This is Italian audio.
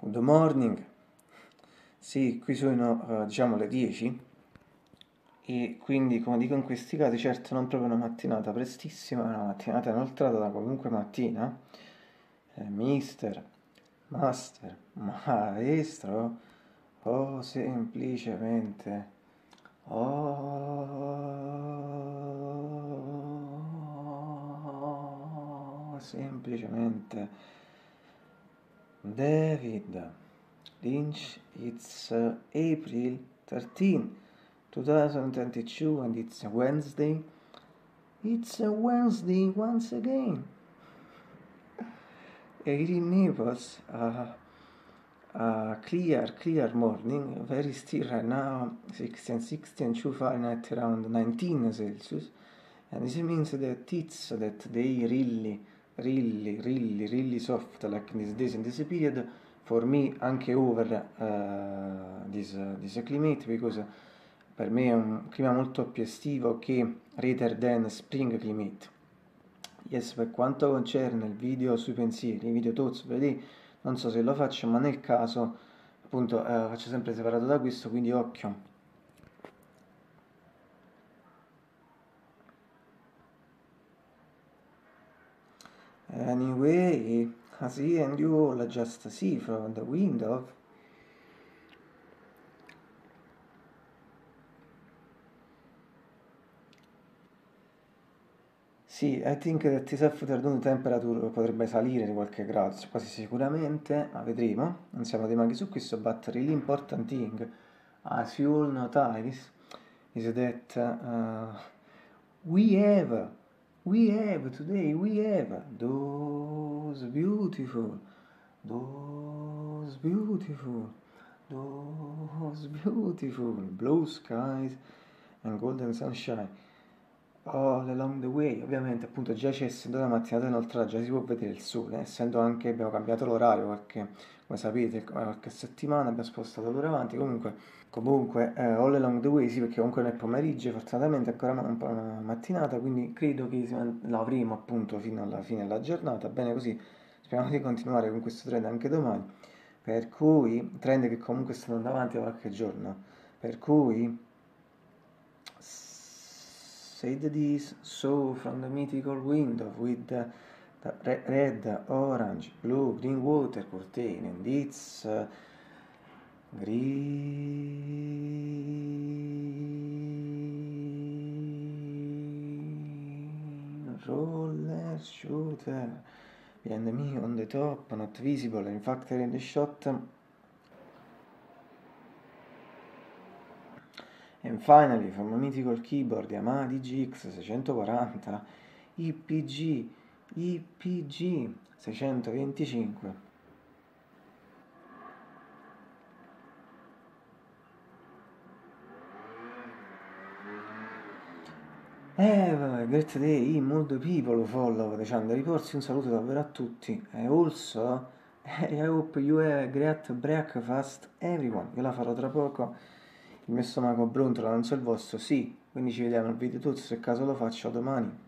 Good morning. Sì, qui sono uh, diciamo le 10 e quindi come dico in questi casi, certo non proprio una mattinata prestissima, una mattinata inoltrata da qualunque mattina. Eh, mister, master, maestro o semplicemente o semplicemente David Lynch, it's uh, April 13, 2022, and it's a Wednesday. It's a Wednesday once again. Here in Naples, uh, uh, clear, clear morning, very still right now, 16, 16, 2 Fahrenheit, around 19 Celsius, and this means that it's that they really really, really, really soft like these days, in this period, for me anche over uh, this, uh, this climate, because per me è un clima molto più estivo che rather than spring climate. Yes, per quanto concerne il video sui pensieri, i video tozzo, vedi, non so se lo faccio, ma nel caso, appunto, eh, faccio sempre separato da questo, quindi occhio. Anyway, as he and you all just see from the window, Sì, I think that this afternoon temperature potrebbe salire di qualche grado, quasi sicuramente, ma vedremo, non siamo dei maghi su questo, but really important thing, as you all notice, is that uh, we have We have today, we have those beautiful, those beautiful, those beautiful blue skies and golden sunshine all along the way. Ovviamente, appunto, già c'è essendo la mattinata inoltrata, già si può vedere il sole, essendo anche abbiamo cambiato l'orario qualche, come sapete, qualche settimana abbiamo spostato l'ora avanti. Comunque Comunque, eh, all along the way, sì, perché comunque è pomeriggio, fortunatamente ancora un po' una mattinata, quindi credo che l'avremo appunto fino alla fine della giornata. Bene così, speriamo di continuare con questo trend anche domani. Per cui, trend che comunque sta andando avanti da qualche giorno. Per cui, said this, so from the mythical window with the, the red, orange, blue, green water curtain and it's... Uh, Green roller shooter. The enemy on the top not visible in fact in the shot and finally from a mythical keyboard Yamaha DGX 640 IPG IPG 625 Eh, great day, molto people follow the channel reports, un saluto davvero a tutti. E also, I hope you have a great breakfast everyone. Io la farò tra poco. Il mio stomaco brontola, non so il vostro, sì. Quindi ci vediamo al video tutto, se caso lo faccio domani.